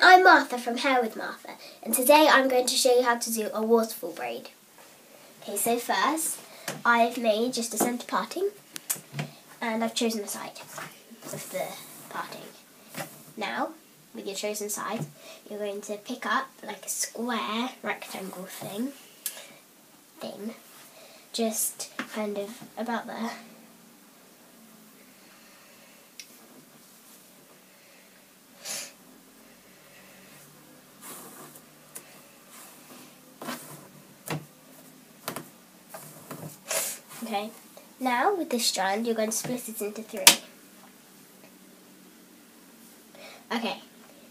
Martha from Hair with Martha and today I'm going to show you how to do a waterfall braid. Okay, so first I've made just a centre parting and I've chosen a side of the parting. Now, with your chosen side, you're going to pick up like a square rectangle thing, thing, just kind of about there Okay, now with this strand you're going to split it into three. Okay,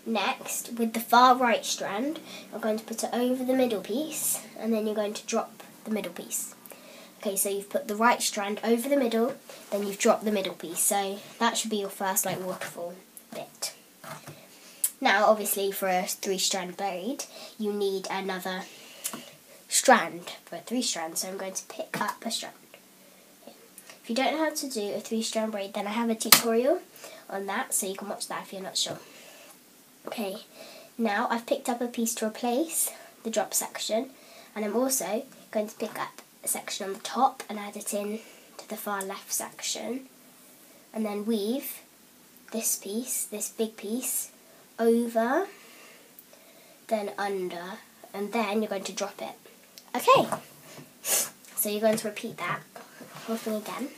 next with the far right strand you're going to put it over the middle piece and then you're going to drop the middle piece. Okay, so you've put the right strand over the middle, then you've dropped the middle piece. So that should be your first like waterfall bit. Now, obviously, for a three strand braid, you need another strand for a three strand. So I'm going to pick up a strand. If you don't know how to do a three strand braid, then I have a tutorial on that, so you can watch that if you're not sure. Okay, now I've picked up a piece to replace the drop section, and I'm also going to pick up a section on the top and add it in to the far left section, and then weave this piece, this big piece, over, then under, and then you're going to drop it. Okay, so you're going to repeat that again.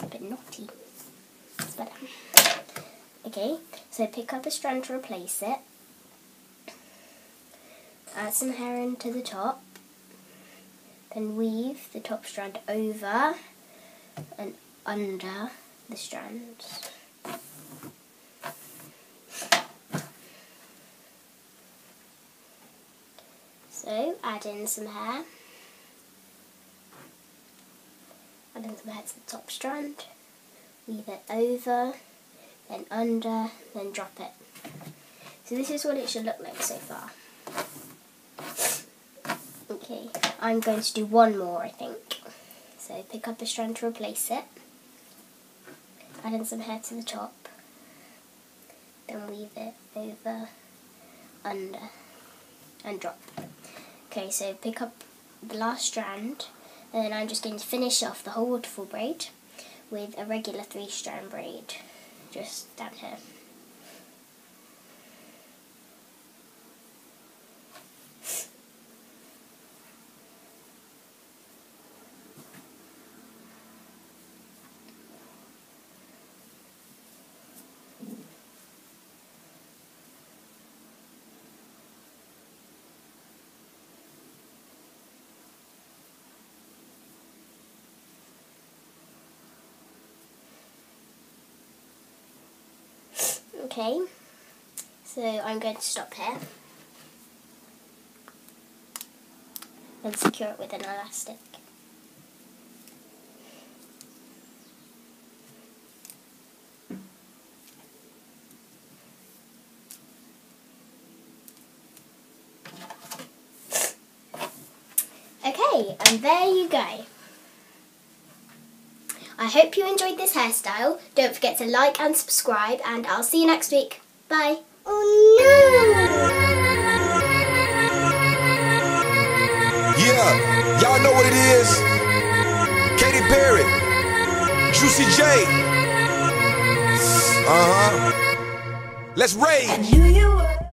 A bit naughty. It's better. Okay, so pick up a strand to replace it. Add some hair into the top. Then weave the top strand over and under the strands. So add in some hair. In some hair to the top strand. Weave it over, then under, then drop it. So this is what it should look like so far. Okay, I'm going to do one more I think. So pick up a strand to replace it. Add in some hair to the top. Then weave it over, under, and drop. Okay, so pick up the last strand and then I'm just going to finish off the whole waterfall braid with a regular three strand braid just down here. Okay, so I'm going to stop here and secure it with an elastic. Okay, and there you go. I hope you enjoyed this hairstyle. Don't forget to like and subscribe and I'll see you next week. Bye. Oh no! Yeah, y'all know what it is. Katy Perry, Juicy J. Uh huh. Let's rage.